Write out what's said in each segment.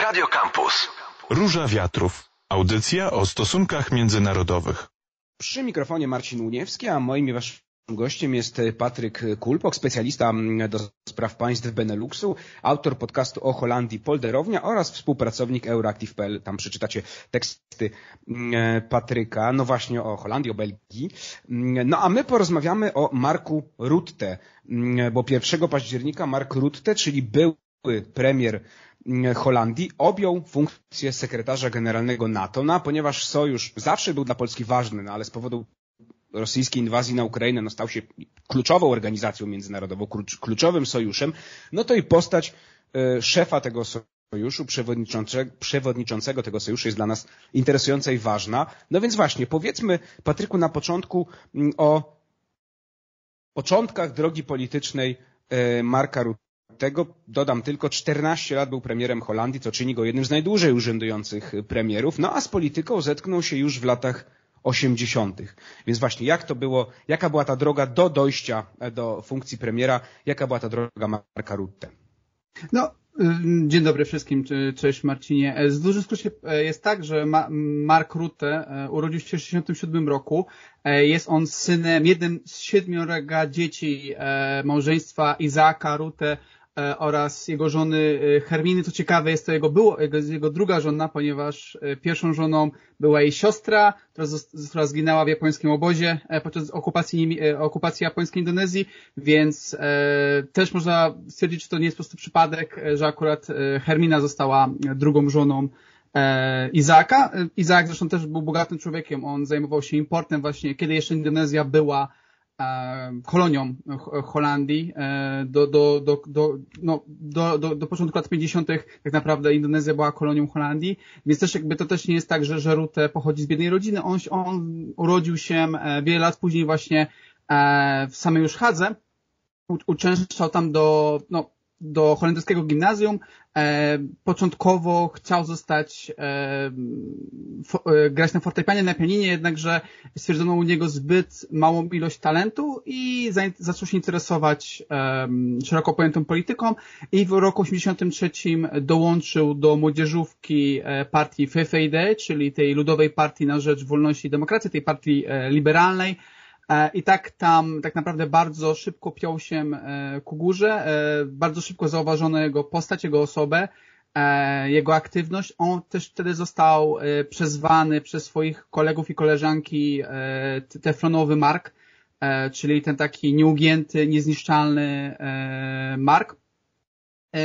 Radio Campus. Róża Wiatrów. Audycja o stosunkach międzynarodowych. Przy mikrofonie Marcin Uniewski, a moim i waszym gościem jest Patryk Kulpok, specjalista do spraw państw Beneluxu, autor podcastu o Holandii Polderownia oraz współpracownik Euroactiv.pl. Tam przeczytacie teksty mm, Patryka, no właśnie o Holandii, o Belgii. No a my porozmawiamy o Marku Rutte, bo 1 października Mark Rutte, czyli były premier Holandii objął funkcję sekretarza generalnego NATO, no, ponieważ sojusz zawsze był dla Polski ważny, no, ale z powodu rosyjskiej inwazji na Ukrainę no, stał się kluczową organizacją międzynarodową, kluczowym sojuszem, no to i postać y, szefa tego sojuszu, przewodniczącego, przewodniczącego tego sojuszu jest dla nas interesująca i ważna. No więc właśnie, powiedzmy Patryku na początku mm, o początkach drogi politycznej y, Marka Rutte tego dodam tylko 14 lat był premierem Holandii, co czyni go jednym z najdłużej urzędujących premierów, no a z polityką zetknął się już w latach 80. Więc właśnie jak to było, jaka była ta droga do dojścia do funkcji premiera, jaka była ta droga Marka Rutte? No, y, Dzień dobry wszystkim, cześć Marcinie. Z dużym skrócie e, jest tak, że Mark Rutte e, urodził się w 1967 roku. E, jest on synem, jednym z siedmiorga dzieci małżeństwa Izaaka Rutte E, oraz jego żony e, Herminy. Co ciekawe, jest to jego, było, jego, jego druga żona, ponieważ e, pierwszą żoną była jej siostra, która, która zginęła w japońskim obozie podczas okupacji, okupacji japońskiej Indonezji, więc e, też można stwierdzić, że to nie jest po prostu przypadek, że akurat Hermina została drugą żoną e, Izaaka. Izaak zresztą też był bogatym człowiekiem, on zajmował się importem właśnie, kiedy jeszcze Indonezja była kolonią Holandii do, do, do, do, no, do, do, do początku lat 50. tak naprawdę Indonezja była kolonią Holandii, więc też jakby to też nie jest tak, że, że Rutte pochodzi z biednej rodziny, on, on urodził się wiele lat później właśnie w samej już Hadze, uczęszczał tam do, no, do holenderskiego gimnazjum. E, początkowo chciał zostać e, e, grać na fortepianie, na pianinie, jednakże stwierdzono u niego zbyt małą ilość talentu i za, zaczął się interesować szeroko pojętą polityką i w roku 83 dołączył do młodzieżówki partii FFID, czyli tej Ludowej Partii na Rzecz Wolności i Demokracji, tej partii liberalnej, I tak tam tak naprawdę bardzo szybko piął się e, ku górze, e, bardzo szybko zauważono jego postać, jego osobę, jego aktywność. On też wtedy został przezwany przez swoich kolegów i koleżanki teflonowy Mark, czyli ten taki nieugięty, niezniszczalny Mark.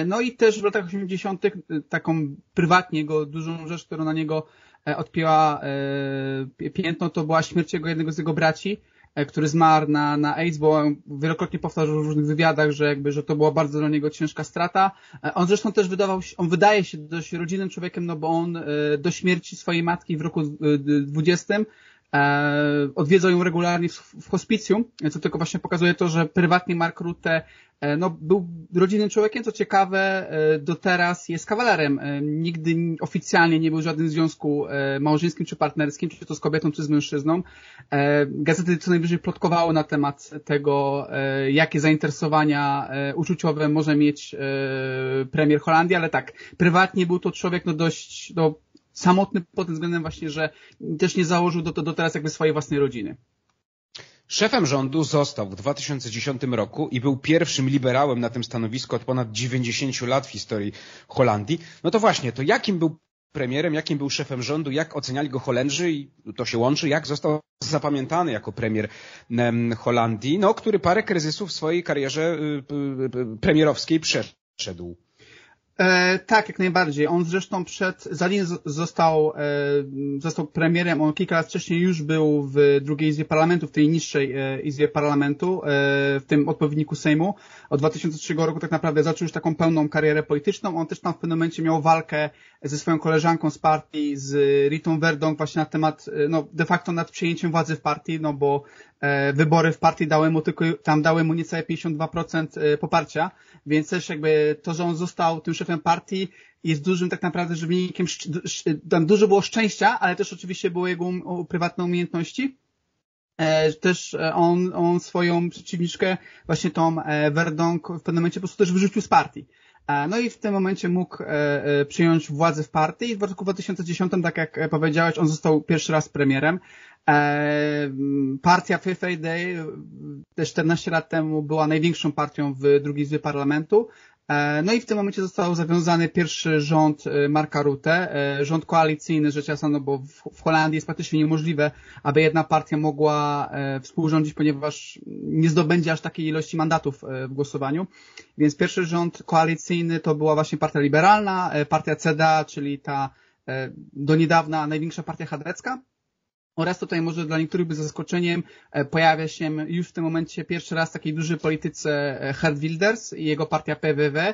No i też w latach 80. taką prywatnie jego dużą rzecz, którą na niego odpięła piętno, to była śmierć jego jednego z jego braci, E, który zmarł na, na AIDS, bo wielokrotnie powtarzał w różnych wywiadach, że jakby, że to była bardzo dla niego ciężka strata. E, on zresztą też wydawał się, on wydaje się dość rodzinnym człowiekiem, no bo on e, do śmierci swojej matki w roku 20 odwiedzał ją regularnie w, w hospicjum, co tylko właśnie pokazuje to, że prywatnie Mark Rutte E, no, był rodzinnym człowiekiem, co ciekawe, e, do teraz jest kawalerem. E, nigdy oficjalnie nie był w żadnym związku małżeńskim czy partnerskim, czy to z kobietą, czy z mężczyzną. Gazety co najwyżej plotkowały na temat tego, jakie zainteresowania uczuciowe może mieć premier Holandii, ale tak, prywatnie był to człowiek no dość no, samotny pod tym względem właśnie, że też nie założył do, do teraz jakby swojej własnej rodziny. Szefem rządu został w 2010 roku i był pierwszym liberałem na tym stanowisku od ponad 90 lat w historii Holandii. No to właśnie, to jakim był premierem, jakim był szefem rządu, jak oceniali go Holendrzy i to się łączy, jak został zapamiętany jako premier Holandii, no, który parę kryzysów w swojej karierze y, y, y, premierowskiej przeszedł. E, tak, jak najbardziej. On zresztą przed, zanim został, e, został premierem, on kilka lat wcześniej już był w drugiej Izbie Parlamentu, w tej niższej e, Izbie Parlamentu, e, w tym odpowiedniku Sejmu. Od 2003 roku tak naprawdę zaczął już taką pełną karierę polityczną. On też tam w pewnym momencie miał walkę ze swoją koleżanką z partii, z Ritą Verdong właśnie na temat, e, no de facto nad przejęciem władzy w partii, no bo e, wybory w partii dały mu tylko, tam dały mu niecałe 52% poparcia, więc też jakby to, że on został tym szefem partii jest dużym tak naprawdę że wynikiem, tam dużo było szczęścia, ale też oczywiście było jego um, prywatne umiejętności. E, też e, on, on swoją przeciwniczkę, właśnie tą e, w pewnym momencie po prostu też wyrzucił z partii. No i w tym momencie mógł przyjąć władzę w partii i w roku 2010, tak jak powiedziałeś, on został pierwszy raz premierem. Partia Fifth Day te 14 lat temu była największą partią w drugiej izbie parlamentu. No i w tym momencie został zawiązany pierwszy rząd Marka Rutte, rząd koalicyjny rzecz jasna, no bo w Holandii jest praktycznie niemożliwe, aby jedna partia mogła współrządzić, ponieważ nie zdobędzie aż takiej ilości mandatów w głosowaniu. Więc pierwszy rząd koalicyjny to była właśnie partia liberalna, partia CDA, czyli ta do niedawna największa partia chadrecka, oraz tutaj może dla niektórych by zaskoczeniem pojawia się już w tym momencie pierwszy raz w takiej dużej polityce Gert Wilders i jego partia PWW.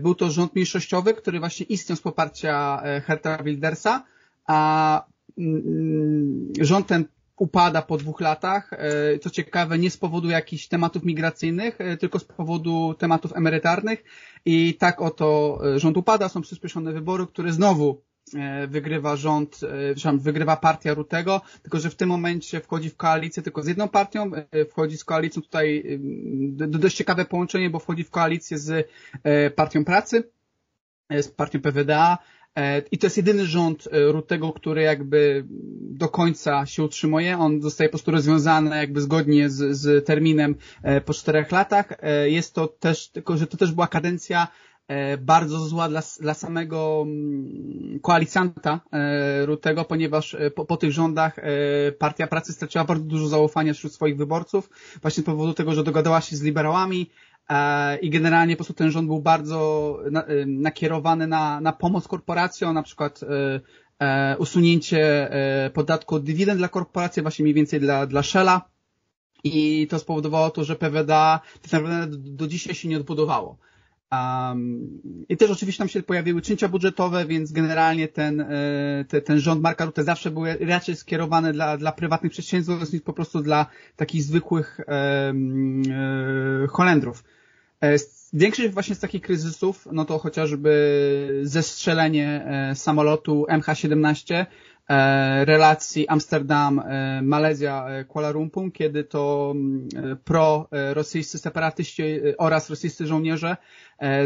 Był to rząd mniejszościowy, który właśnie istniał z poparcia Gerta Wildersa, a rząd ten upada po dwóch latach. Co ciekawe, nie z powodu jakichś tematów migracyjnych, tylko z powodu tematów emerytarnych. I tak oto rząd upada, są przyspieszone wybory, które znowu wygrywa rząd, wygrywa partia Rutego, tylko że w tym momencie wchodzi w koalicję tylko z jedną partią, wchodzi z koalicją tutaj, dość ciekawe połączenie, bo wchodzi w koalicję z partią pracy, z partią PWDA, i to jest jedyny rząd Rutego, który jakby do końca się utrzymuje. On zostaje po prostu rozwiązany jakby zgodnie z, z terminem po czterech latach. Jest to też, tylko że to też była kadencja bardzo zła dla, dla samego koalicjanta Rutego, ponieważ po, po, tych rządach Partia Pracy straciła bardzo dużo zaufania wśród swoich wyborców, właśnie z powodu tego, że dogadała się z liberałami i generalnie po prostu ten rząd był bardzo nakierowany na, na pomoc korporacjom, na przykład usunięcie podatku od dywidend dla korporacji, właśnie mniej więcej dla, dla Shella i to spowodowało to, że PWDA tak naprawdę do, do dzisiaj się nie odbudowało. Um, I też oczywiście tam się pojawiły cięcia budżetowe, więc generalnie ten, te, ten rząd Marka Rutte zawsze był raczej skierowany dla, dla prywatnych przedsiębiorstw niż po prostu dla takich zwykłych um, Holendrów. Większość właśnie z takich kryzysów, no to chociażby zestrzelenie samolotu MH17, relacji Amsterdam, Malezja, Kuala Lumpur, kiedy to pro-rosyjscy separatyści oraz rosyjscy żołnierze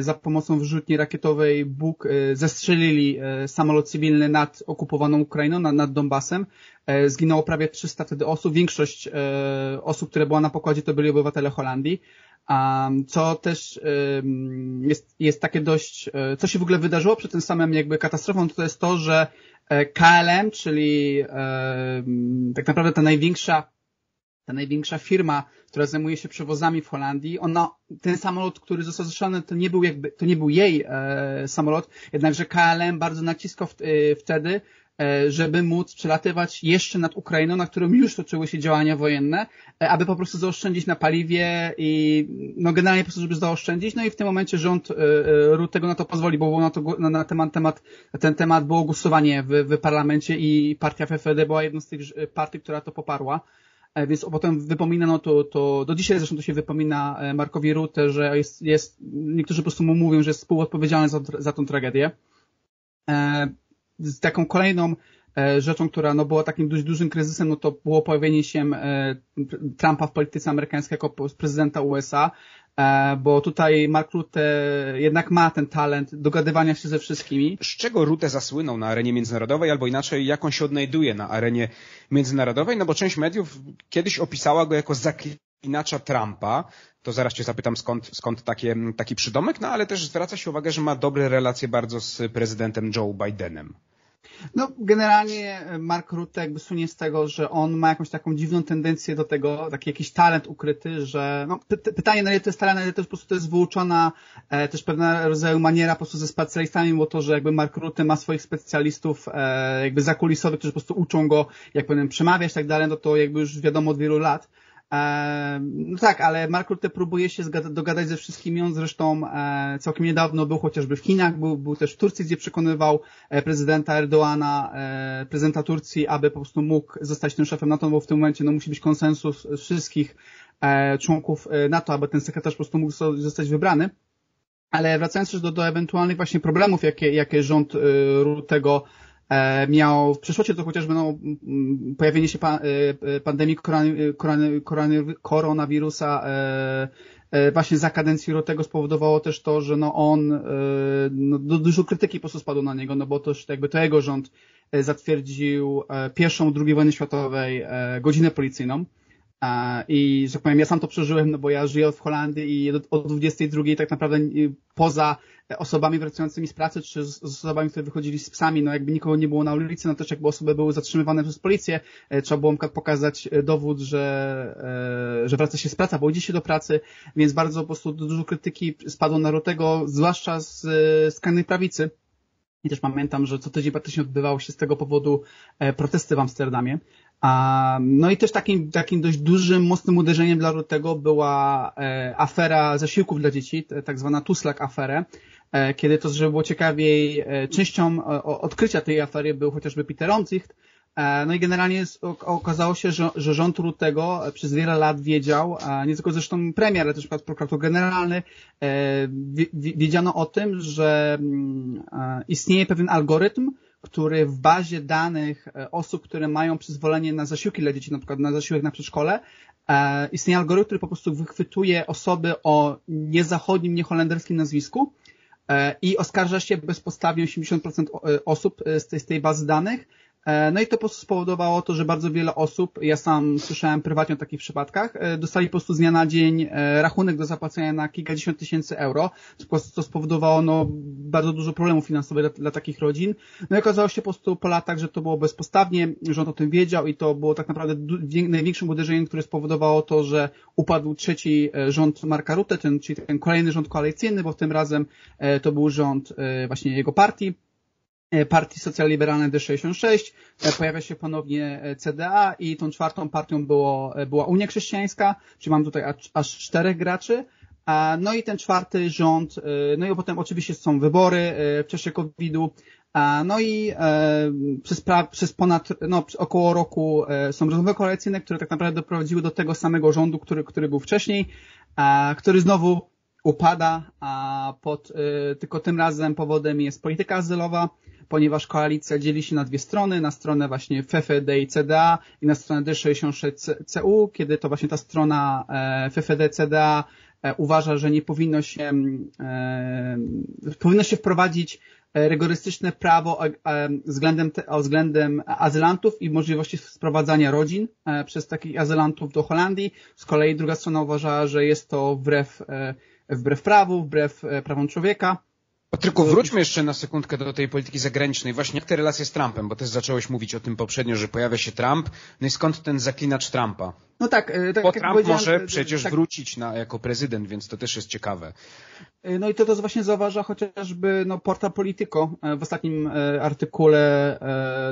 za pomocą wrzutni rakietowej Bóg zestrzelili samolot cywilny nad okupowaną Ukrainą, nad Donbasem. Zginęło prawie 300 wtedy osób. Większość osób, które była na pokładzie, to byli obywatele Holandii. Co też jest, jest takie dość, co się w ogóle wydarzyło przed tym samym jakby katastrofą, to jest to, że KLM, czyli tak naprawdę ta największa ta największa firma, która zajmuje się przewozami w Holandii, ona, ten samolot, który został zestrzelony, to nie był jakby, to nie był jej e, samolot, jednakże KLM bardzo naciskał w, e, wtedy, e, żeby móc przelatywać jeszcze nad Ukrainą, na którą już toczyły się działania wojenne, aby po prostu zaoszczędzić na paliwie i no generalnie po prostu, żeby zaoszczędzić. No i w tym momencie rząd Rutego na to pozwoli, bo było na, to, na, temat, temat, ten temat było głosowanie w, w parlamencie i partia FFD była jedną z tych partii, która to poparła. Więc potem wypominano to, to, do dzisiaj zresztą to się wypomina Markowi Rutte, że jest, jest niektórzy po prostu mu mówią, że jest współodpowiedzialny za, za tą tragedię. Z taką kolejną rzeczą, która no, była takim dość dużym kryzysem, no to było pojawienie się Trumpa w polityce amerykańskiej jako prezydenta USA, bo tutaj Mark Rutte jednak ma ten talent dogadywania się ze wszystkimi. Z czego Rutte zasłynął na arenie międzynarodowej, albo inaczej, jak on się odnajduje na arenie międzynarodowej? No bo część mediów kiedyś opisała go jako zaklinacza Trumpa, to zaraz cię zapytam skąd, skąd takie, taki przydomek, no ale też zwraca się uwagę, że ma dobre relacje bardzo z prezydentem Joe Bidenem. No, generalnie Mark Rutte jakby sunie z tego, że on ma jakąś taką dziwną tendencję do tego, taki jakiś talent ukryty, że no, py pytanie, na ile to jest talent, na ile to po prostu to jest wyuczona e, też pewna rodzaju maniera po prostu ze specjalistami, bo to, że jakby Mark Rutte ma swoich specjalistów e, jakby zakulisowych, którzy po prostu uczą go, jak powiem, przemawiać i tak dalej, no to jakby już wiadomo od wielu lat. No tak, ale Mark Rutte próbuje się dogadać ze wszystkimi. On zresztą całkiem niedawno był chociażby w Chinach, był, był też w Turcji, gdzie przekonywał prezydenta Erdoana, prezydenta Turcji, aby po prostu mógł zostać tym szefem NATO, bo w tym momencie no, musi być konsensus wszystkich członków NATO, aby ten sekretarz po prostu mógł zostać wybrany. Ale wracając też do, do ewentualnych właśnie problemów, jakie, jakie rząd Ruttego miał w przeszłości to chociażby no, pojawienie się pa, pandemii korony, korony, koronawirusa właśnie za kadencji Rotego spowodowało też to, że no on, no, dużo krytyki po prostu spadło na niego, no bo to jakby to jego rząd zatwierdził pierwszą, drugiej wojny światowej godzinę policyjną, i, że tak powiem, ja sam to przeżyłem, no bo ja żyję w Holandii i o 22 tak naprawdę poza osobami wracającymi z pracy, czy z, osobami, które wychodzili z psami, no jakby nikogo nie było na ulicy, no też jakby osoby były zatrzymywane przez policję, e, trzeba było pokazać e, dowód, że, e, że wraca się z pracy, bo idzie się do pracy, więc bardzo po prostu dużo krytyki spadło na Rotego, zwłaszcza z skrajnej prawicy. I też pamiętam, że co tydzień praktycznie odbywały się z tego powodu protesty w Amsterdamie. No i też takim, takim dość dużym, mocnym uderzeniem dla Rutego była afera zasiłków dla dzieci, tak zwana Tuslak aferę, E, kiedy to, żeby było ciekawiej, e, częścią e, odkrycia tej afery był chociażby Peter Omtzigt, no i generalnie okazało się, że, że rząd Rutego przez wiele lat wiedział, nie tylko zresztą premier, ale też prokurator generalny, wiedziano o tym, że mm, istnieje pewien algorytm, który w bazie danych osób, które mają przyzwolenie na zasiłki dla dzieci, na przykład na zasiłek na przedszkole, istnieje algorytm, który po prostu wychwytuje osoby o niezachodnim, nieholenderskim nazwisku E, i oskarża się bezpodstawnie 80% e, osób e, z tej, z tej bazy danych. No i to po prostu spowodowało to, że bardzo wiele osób, ja sam słyszałem prywatnie o takich przypadkach, dostali po prostu z dnia na dzień rachunek do zapłacenia na kilkadziesiąt tysięcy euro, co spowodowało no, bardzo dużo problemów finansowych dla, dla, takich rodzin. No i okazało się po prostu po latach, że to było bezpodstawnie, rząd o tym wiedział i to było tak naprawdę największym uderzeniem, które spowodowało to, że upadł trzeci rząd Marka Rutte, ten, czyli ten kolejny rząd koalicyjny, bo tym razem to był rząd właśnie jego partii E, partii socjaliberalnej D66, e, pojawia się ponownie e, CDA i tą czwartą partią było, była Unia Chrześcijańska, czyli mam tutaj aż, aż czterech graczy. No i ten czwarty rząd, no i potem oczywiście są wybory w czasie COVID-u, no i przez, przez ponad, no około roku są rozmowy koalicyjne, które tak naprawdę doprowadziły do tego samego rządu, który, który był wcześniej, który znowu upada, a pod, tylko tym razem powodem jest polityka azylowa, ponieważ koalicja dzieli się na dwie strony, na stronę właśnie FFD i CDA i na stronę D66CU, kiedy to właśnie ta strona e, FFD CDA e, uważa, że nie powinno się, e, powinno się wprowadzić rygorystyczne prawo względem, względem azylantów i możliwości sprowadzania rodzin przez takich azylantów do Holandii. Z kolei druga strona uważa, że jest to wbrew, wbrew prawu, wbrew prawom człowieka. Tylko wróćmy jeszcze na sekundkę do tej polityki zagranicznej. Właśnie jak te relacje z Trumpem, bo też zacząłeś mówić o tym poprzednio, że pojawia się Trump. No i skąd ten zaklinacz Trumpa? No tak, e, tak bo Trump może e, przecież tak, wrócić na, jako prezydent, więc to też jest ciekawe. E, no i to to właśnie zauważa chociażby no, Porta Politico w ostatnim artykule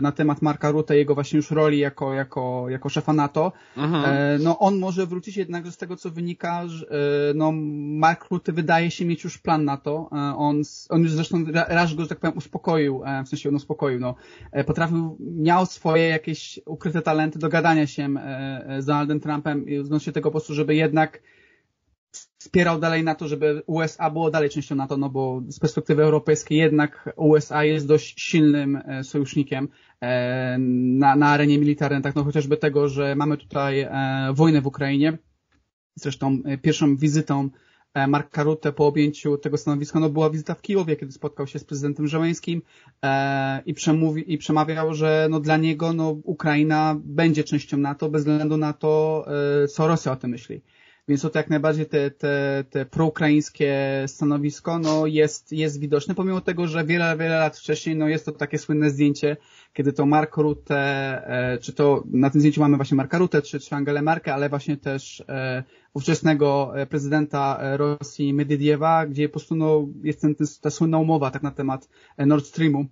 na temat Marka Rutte, jego właśnie już roli jako, jako, jako szefa NATO. Mhm. No on może wrócić jednak z tego, co wynika, że no, Mark Rutte wydaje się mieć już plan na to. On, on już zresztą raz go, że tak powiem, uspokoił, w sensie on uspokoił, no. Potrafił, miał swoje jakieś ukryte talenty do gadania się z Donaldem Trumpem i odnośnie tego po prostu, żeby jednak wspierał dalej na to, żeby USA było dalej częścią NATO, no bo z perspektywy europejskiej jednak USA jest dość silnym e, sojusznikiem e, na, na arenie militarnej, tak no chociażby tego, że mamy tutaj e, wojnę w Ukrainie. Zresztą pierwszą wizytą Marka Rutte po objęciu tego stanowiska, no była wizyta w Kijowie, kiedy spotkał się z prezydentem Żeleńskim e, i, przemówi, i przemawiał, że no dla niego no, Ukraina będzie częścią NATO bez względu na to, e, co Rosja o tym myśli. Więc to jak najbardziej te, te, te proukraińskie stanowisko no jest, jest widoczne, pomimo tego, że wiele, wiele lat wcześniej no jest to takie słynne zdjęcie, kiedy to Mark Rutte, e, czy to na tym zdjęciu mamy właśnie Marka Rutte, czy, czy Angelę Merkel, ale właśnie też e, ówczesnego e, prezydenta Rosji Medwiediewa, gdzie po prostu no, jest ten, ta słynna umowa tak na temat Nord Streamu,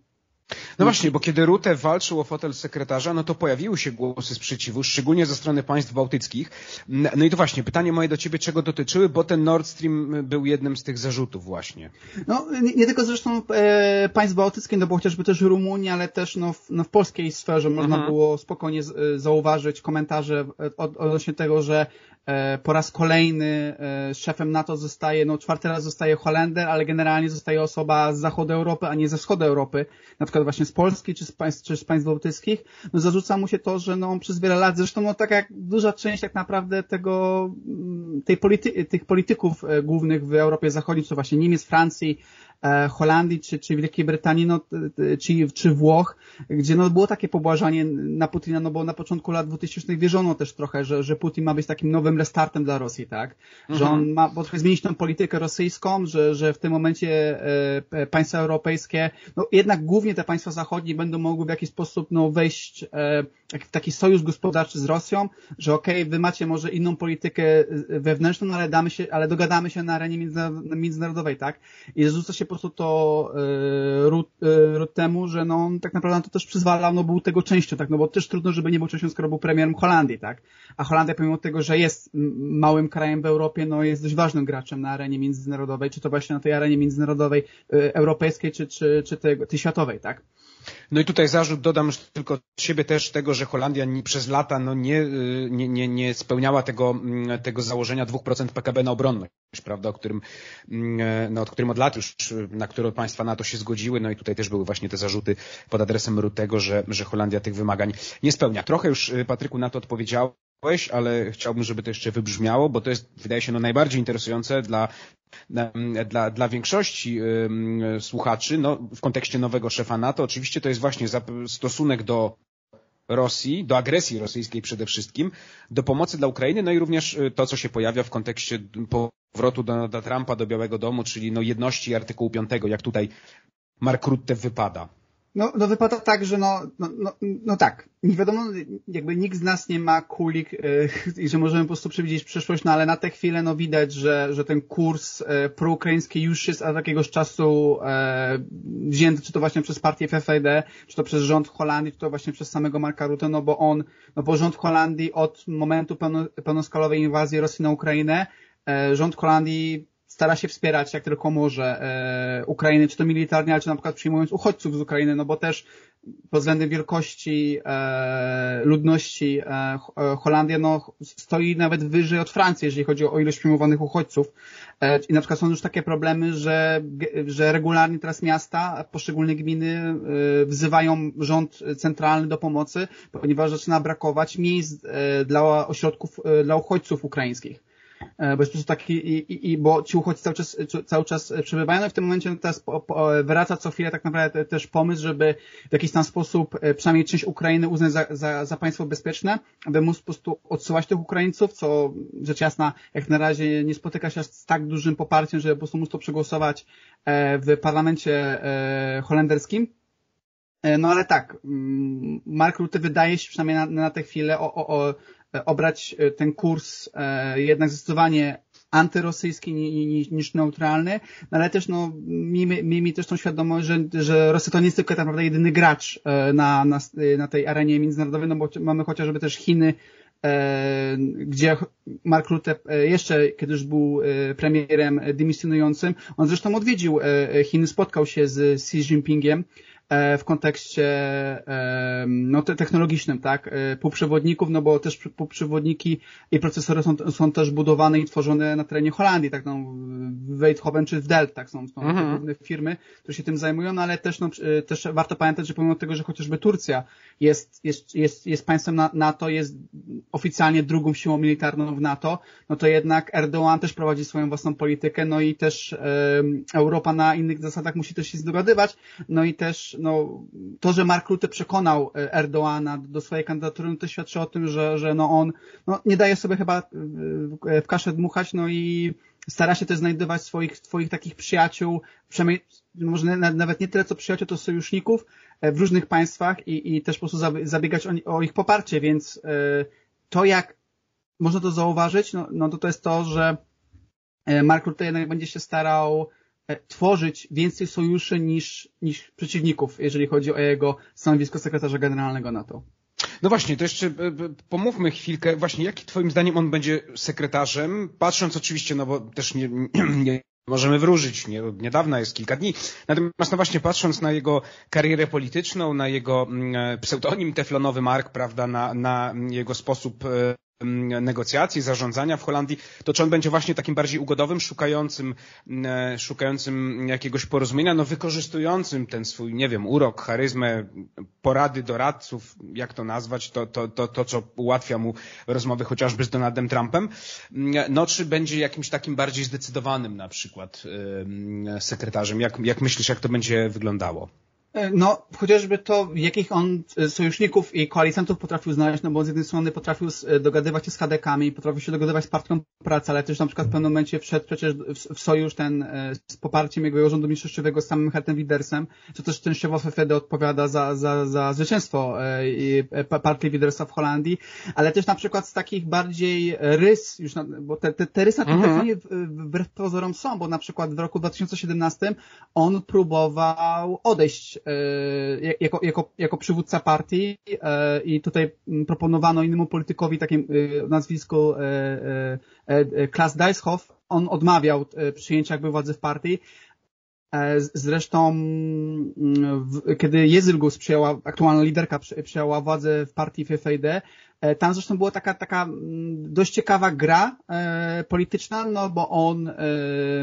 no właśnie, bo kiedy Rutte walczył o fotel sekretarza, no to pojawiły się głosy sprzeciwu, szczególnie ze strony państw bałtyckich. No i to właśnie, pytanie moje do ciebie, czego dotyczyły, bo ten Nord Stream był jednym z tych zarzutów właśnie. No, nie, nie tylko zresztą e, państw bałtyckich, no bo chociażby też Rumunia, ale też no, w, no, w polskiej sferze można mhm. było spokojnie z, e, zauważyć komentarze od, odnośnie tego, że E, po raz kolejny e, szefem NATO zostaje, no czwarty raz zostaje Holender, ale generalnie zostaje osoba z zachodu Europy, a nie ze wschodu Europy, na przykład właśnie z Polski czy z państw, czy z państw bałtyckich. No zarzuca mu się to, że no przez wiele lat, zresztą no tak jak duża część tak naprawdę tego, mm, tej polity, tych polityków e, głównych w Europie Zachodniej, czy właśnie Niemiec, Francji, E, Holandii czy, czy Wielkiej Brytanii, no, czy, czy Włoch, gdzie no, było takie pobłażanie na Putina, no bo na początku lat 2000 wierzono też trochę, że, że Putin ma być takim nowym restartem dla Rosji, tak? Mhm. Że on ma trochę zmienić tą politykę rosyjską, że, że w tym momencie e, państwa europejskie, no jednak głównie te państwa zachodnie będą mogły w jakiś sposób no, wejść e, taki sojusz gospodarczy z Rosją, że okej, okay, wy macie może inną politykę e, wewnętrzną, ale damy się, ale dogadamy się na arenie międzynarodowej, tak? I rzuca się po prostu to e, ród, temu, że no tak naprawdę to też przyzwalał, no był tego częścią, tak, no bo też trudno, żeby nie był częścią, skoro był premierem Holandii, tak, a Holandia pomimo tego, że jest małym krajem w Europie, no jest dość ważnym graczem na arenie międzynarodowej, czy to właśnie na tej arenie międzynarodowej e, europejskiej, czy, czy, czy tej, tej światowej, tak. No i tutaj zarzut dodam tylko od siebie też tego, że Holandia przez lata no nie, y, nie, nie, nie spełniała tego, mm, tego założenia 2% PKB na obronność, prawda, o którym, mm, e, no, od którym od lat już, na które państwa NATO się zgodziły, no i tutaj też były właśnie te zarzuty pod adresem Rutego, że, że Holandia tych wymagań nie spełnia. Trochę już y, Patryku na to odpowiedział ale chciałbym, żeby to jeszcze wybrzmiało, bo to jest, wydaje się, no najbardziej interesujące dla, dla, dla większości słuchaczy, no, w kontekście nowego szefa NATO. Oczywiście to jest właśnie stosunek do Rosji, do agresji rosyjskiej przede wszystkim, do pomocy dla Ukrainy, no i również y, to, co się pojawia w kontekście powrotu Donalda Trumpa do Białego Domu, czyli no jedności artykułu 5, jak tutaj Mark Rutte wypada. No, no wypada tak, że no, no, no, no tak, nie wiadomo, jakby nikt z nas nie ma kulik yy, i że możemy po prostu przewidzieć przyszłość, no ale na tę chwilę no widać, że, że ten kurs yy, proukraiński już jest od jakiegoś czasu yy, wzięty, czy to właśnie przez partię FFD, czy to przez rząd Holandii, czy to właśnie przez samego Marka Rutte, no bo on, no bo rząd Holandii od momentu pełno, pełnoskalowej inwazji Rosji na Ukrainę, rząd Holandii stara się wspierać jak tylko może e, Ukrainę, czy to militarnie, czy na przykład przyjmując uchodźców z Ukrainy, no bo też pod względem wielkości e, ludności e, e, Holandia no, stoi nawet wyżej od Francji, jeżeli chodzi o ilość przyjmowanych uchodźców. E, I na przykład są już takie problemy, że, że regularnie teraz miasta, poszczególne gminy e, wzywają rząd centralny do pomocy, ponieważ zaczyna brakować miejsc e, dla ośrodków dla uchodźców ukraińskich. E, bo jest po prostu taki, i, i, bo ci uchodźcy cały czas, cały czas przebywają no i w tym momencie teraz po, po, wraca co chwilę tak naprawdę też pomysł, żeby w jakiś tam sposób e, przynajmniej część Ukrainy uznać za, za, za państwo bezpieczne, aby móc po prostu odsyłać tych Ukraińców, co rzecz jasna jak na razie nie spotyka się z tak dużym poparciem, żeby po prostu móc to przegłosować e, w parlamencie holenderskim. No ale tak, mm, Mark Rutte wydaje się przynajmniej na, na tę chwilę o, o, o obrać e, ten kurs e, jednak zdecydowanie antyrosyjski niż neutralny, no ale też no, miejmy, miejmy też tą świadomość, że, że Rosja to nie jest tylko tak naprawdę jedyny gracz e, na, na, na tej arenie międzynarodowej, no bo mamy chociażby też Chiny, gdzie Mark Rutte jeszcze, kiedy już był premierem dymisjonującym, on zresztą odwiedził Chiny, spotkał się z Xi Jinpingiem, E, w kontekście e, no, technologicznym, tak, e, półprzewodników, no bo też półprzewodniki i procesory są, są też budowane i tworzone na terenie Holandii, tak, no, w Eindhoven czy w Dell, tak, są, są mhm. główne firmy, które się tym zajmują, no ale też, no, też warto pamiętać, że pomimo tego, że chociażby Turcja jest, jest, jest, jest państwem NATO, jest oficjalnie drugą siłą militarną w NATO, no to jednak Erdoğan też prowadzi swoją własną politykę, no i też e, Europa na innych zasadach musi też się zdogadywać, no i też no, to, że Mark Rutte przekonał e, Erdoana do swojej kandydatury, no to świadczy o tym, że, że no on no, nie daje sobie chyba w kaszę dmuchać, no i stara się też znajdować swoich, swoich takich przyjaciół, przynajmniej może nawet nie tyle co przyjaciół, to sojuszników e, w różnych państwach i, i też po prostu zabiegać o, o ich poparcie, więc e, to jak można to zauważyć, no, no to to jest to, że Mark Rutte jednak będzie się starał E, tworzyć więcej sojuszy niż, niż przeciwników, jeżeli chodzi o jego stanowisko sekretarza generalnego NATO. No właśnie, to jeszcze e, pomówmy chwilkę, właśnie jaki twoim zdaniem on będzie sekretarzem, patrząc oczywiście, no bo też nie, nie możemy wróżyć, nie, niedawna jest kilka dni, natomiast no właśnie patrząc na jego karierę polityczną, na jego mm, e, pseudonim teflonowy Mark, prawda, na, na jego sposób negocjacji, zarządzania w Holandii, to czy on będzie właśnie takim bardziej ugodowym, szukającym, szukającym jakiegoś porozumienia, no wykorzystującym ten swój, nie wiem, urok, charyzmę, porady doradców, jak to nazwać, to, to, to, to co ułatwia mu rozmowy chociażby z Donaldem Trumpem, no czy będzie jakimś takim bardziej zdecydowanym na przykład sekretarzem? Jak, jak myślisz, jak to będzie wyglądało? E, no, chociażby to, jakich on e, sojuszników i koalicjantów potrafił znaleźć, no bo z jednej strony potrafił e, dogadywać się z HDK-ami, potrafił się dogadywać z Partią Pracy, ale też na przykład w pewnym momencie wszedł przecież w sojusz ten z poparciem jego rządu mniejszościowego z samym Hertem Widersem, co też częściowo wtedy odpowiada za, za, za zwycięstwo partii Widersa w Holandii, ale też na przykład z takich bardziej rys, już na, bo te, te, te rysy na tym mhm. telefonie wbrew pozorom są, bo na przykład w roku 2017 on próbował odejść jako, jako, jako przywódca partii e, i tutaj proponowano innemu politykowi takie nazwisko e, Klaas Dijshoff. On odmawiał przyjęcia jakby władzy w partii. Zresztą, kiedy Jezylgus przyjęła, aktualna liderka przyjęła władzę w partii FFD, tam zresztą była taka, taka dość ciekawa gra polityczna, no bo on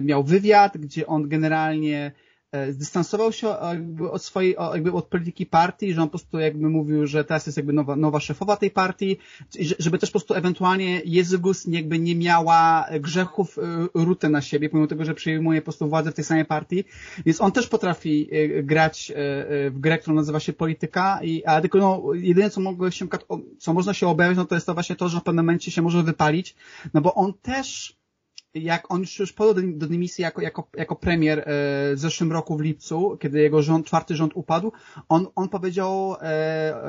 miał wywiad, gdzie on generalnie E, zdystansował się od swojej, jakby od polityki partii, że on po prostu jakby mówił, że teraz jest jakby nowa, nowa szefowa tej partii, żeby też po prostu ewentualnie Jezygus jakby nie miała grzechów e, Rutę na siebie, pomimo tego, że przyjmuje po prostu władzę w tej samej partii. Więc on też potrafi e, grać w grę, którą nazywa się polityka, i, a tylko no, jedyne co mogło się, co można się obawiać, no to jest to właśnie to, że w pewnym momencie się może wypalić, no bo on też jak on już, podał do, dymisji jako, jako, jako premier e, w zeszłym roku w lipcu, kiedy jego rząd, czwarty rząd upadł, on, on powiedział e,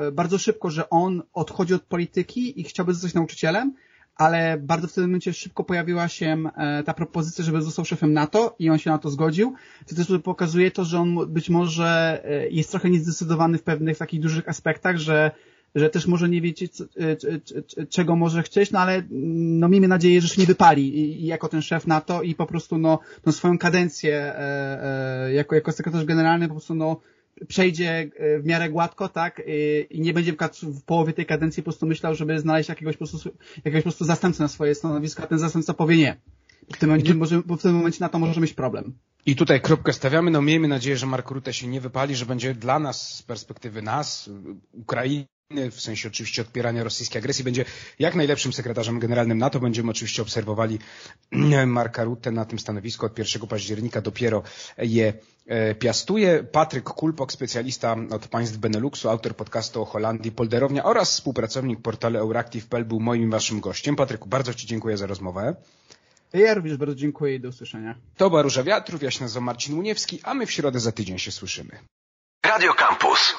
e, bardzo szybko, że on odchodzi od polityki i chciałby zostać nauczycielem, ale bardzo w tym momencie szybko pojawiła się e, ta propozycja, żeby został szefem NATO i on się na to zgodził. To też pokazuje to, że on być może e, jest trochę niezdecydowany w pewnych takich dużych aspektach, że że też może nie wiecie, e, czego może chcieć, no ale mm, no miejmy nadzieję, że się nie wypali i, i jako ten szef NATO i po prostu no, no swoją kadencję e, e, jako, jako sekretarz generalny po prostu no przejdzie e, w miarę gładko, tak, i, nie będzie w połowie tej kadencji po prostu myślał, żeby znaleźć jakiegoś po prostu, jakiegoś po prostu zastępcę na swoje stanowisko, a ten zastępca powie nie. W tym, momencie, może, w tym momencie na to może mieć problem. I tutaj kropkę stawiamy. No miejmy nadzieję, że Mark Rutte się nie wypali, że będzie dla nas z perspektywy nas, Ukrainy, w sensie oczywiście odpierania rosyjskiej agresji, będzie jak najlepszym sekretarzem generalnym NATO. Będziemy oczywiście obserwowali Marka Rutte na tym stanowisku od 1 października dopiero je e, piastuje. Patryk Kulpok, specjalista od państw Beneluxu, autor podcastu o Holandii, Polderownia oraz współpracownik portalu Euractiv.pl był moim waszym gościem. Patryku, bardzo Ci dziękuję za rozmowę. Ja również bardzo dziękuję i do usłyszenia. To była Róża Wiatrów, ja się nazywam Marcin Uniewski, a my w środę za tydzień się słyszymy. Radio Campus.